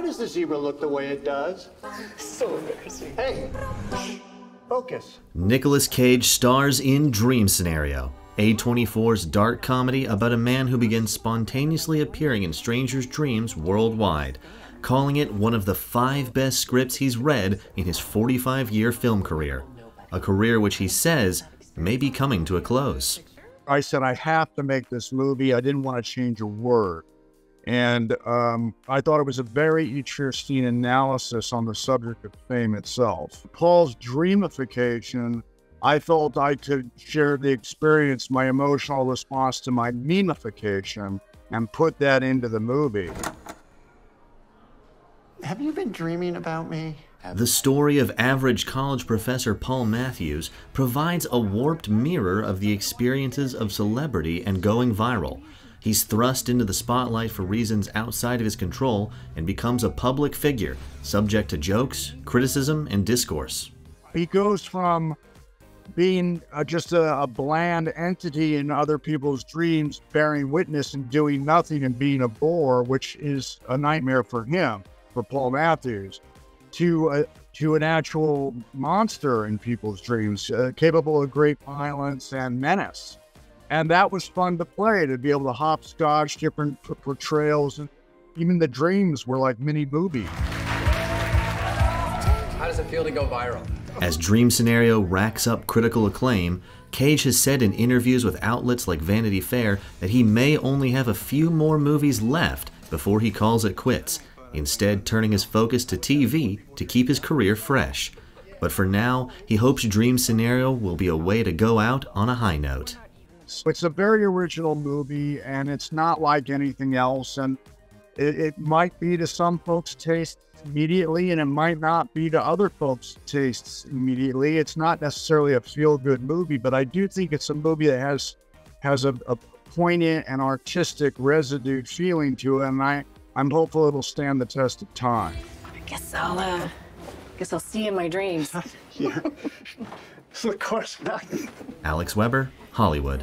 Why does the zebra look the way it does? So embarrassing. Hey, focus. Nicolas Cage stars in Dream Scenario, A24's dark comedy about a man who begins spontaneously appearing in strangers' dreams worldwide, calling it one of the five best scripts he's read in his 45 year film career. A career which he says may be coming to a close. I said, I have to make this movie. I didn't want to change a word. And um, I thought it was a very interesting analysis on the subject of fame itself. Paul's dreamification, I felt I could share the experience, my emotional response to my memification, and put that into the movie. Have you been dreaming about me? The story of average college professor Paul Matthews provides a warped mirror of the experiences of celebrity and going viral. He's thrust into the spotlight for reasons outside of his control and becomes a public figure, subject to jokes, criticism, and discourse. He goes from being uh, just a, a bland entity in other people's dreams, bearing witness and doing nothing and being a bore, which is a nightmare for him, for Paul Matthews to a, to an actual monster in people's dreams, uh, capable of great violence and menace. And that was fun to play to be able to hopscotch different p- portrayals, and even the dreams were like mini movies. How does it feel to go viral? As Dream Scenario racks up critical acclaim, Cage has said in interviews with outlets like Vanity Fair that he may only have a few more movies left before he calls it quits instead turning his focus to TV to keep his career fresh. But for now, he hopes Dream Scenario will be a way to go out on a high note. It's a very original movie, and it's not like anything else. And it, it might be to some folks' tastes immediately, and it might not be to other folks' tastes immediately. It's not necessarily a feel-good movie, but I do think it's a movie that has has a, a poignant and artistic residue feeling to it, and I I'm hopeful it'll stand the test of time. I guess I'll, uh, guess I'll see you in my dreams. yeah. of course not. Alex Weber, Hollywood.